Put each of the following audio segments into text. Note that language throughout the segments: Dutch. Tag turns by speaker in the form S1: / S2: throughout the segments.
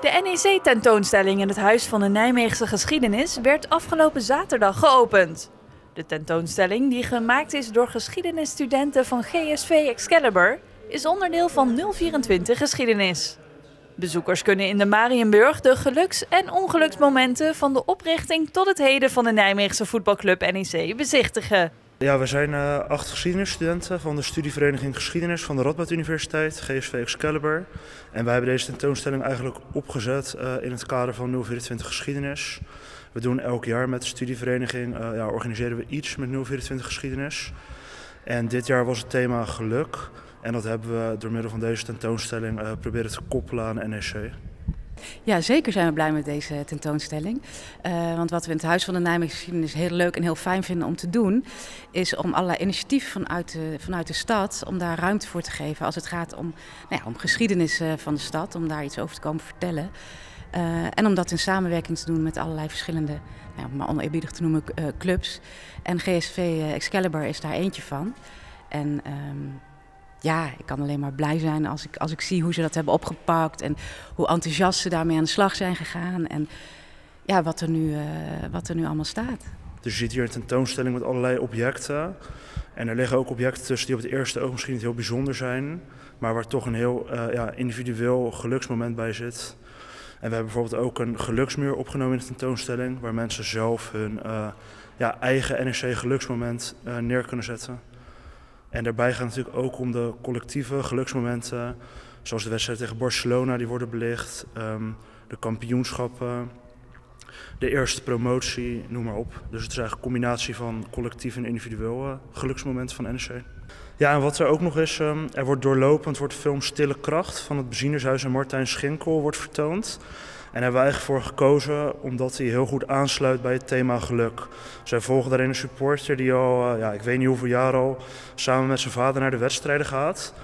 S1: De NEC-tentoonstelling in het Huis van de Nijmeegse Geschiedenis werd afgelopen zaterdag geopend. De tentoonstelling, die gemaakt is door geschiedenisstudenten van GSV Excalibur, is onderdeel van 024 Geschiedenis. Bezoekers kunnen in de Marienburg de geluks- en ongeluksmomenten van de oprichting tot het heden van de Nijmeegse voetbalclub NEC bezichtigen.
S2: Ja, we zijn uh, acht geschiedenisstudenten van de studievereniging Geschiedenis van de Radboud Universiteit, GSV Excalibur. En wij hebben deze tentoonstelling eigenlijk opgezet uh, in het kader van 024 Geschiedenis. We doen elk jaar met de studievereniging, uh, ja, organiseren we iets met 024 Geschiedenis. En dit jaar was het thema geluk. En dat hebben we door middel van deze tentoonstelling proberen te koppelen aan NEC.
S3: Ja, zeker zijn we blij met deze tentoonstelling. Uh, want wat we in het Huis van de Nijmeegse Geschiedenis heel leuk en heel fijn vinden om te doen, is om allerlei initiatieven vanuit de, vanuit de stad, om daar ruimte voor te geven als het gaat om, nou ja, om geschiedenis uh, van de stad, om daar iets over te komen vertellen. Uh, en om dat in samenwerking te doen met allerlei verschillende, nou, om maar oneerbiedig te noemen, clubs. En GSV Excalibur is daar eentje van. En um, ja, ik kan alleen maar blij zijn als ik, als ik zie hoe ze dat hebben opgepakt en hoe enthousiast ze daarmee aan de slag zijn gegaan en ja, wat, er nu, uh, wat er nu allemaal staat.
S2: Dus je ziet hier een tentoonstelling met allerlei objecten. En er liggen ook objecten tussen die op het eerste oog misschien niet heel bijzonder zijn, maar waar toch een heel uh, ja, individueel geluksmoment bij zit. En we hebben bijvoorbeeld ook een geluksmuur opgenomen in de tentoonstelling, waar mensen zelf hun uh, ja, eigen NEC geluksmoment neer kunnen zetten. En daarbij gaat het natuurlijk ook om de collectieve geluksmomenten, zoals de wedstrijd tegen Barcelona, die worden belicht, um, de kampioenschappen, de eerste promotie, noem maar op. Dus het is eigenlijk een combinatie van collectief en individueel uh, geluksmomenten van NEC. Ja, en wat er ook nog is, um, er wordt doorlopend wordt de film Stille Kracht van het Bezienershuis en Martijn Schinkel wordt vertoond. En hebben we eigenlijk voor gekozen omdat hij heel goed aansluit bij het thema geluk. Zij volgen daarin een supporter die al, uh, ja, ik weet niet hoeveel jaar al, samen met zijn vader naar de wedstrijden gaat.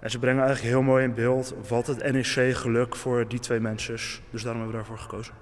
S2: En ze brengen eigenlijk heel mooi in beeld wat het NEC geluk voor die twee mensen is. Dus daarom hebben we daarvoor gekozen.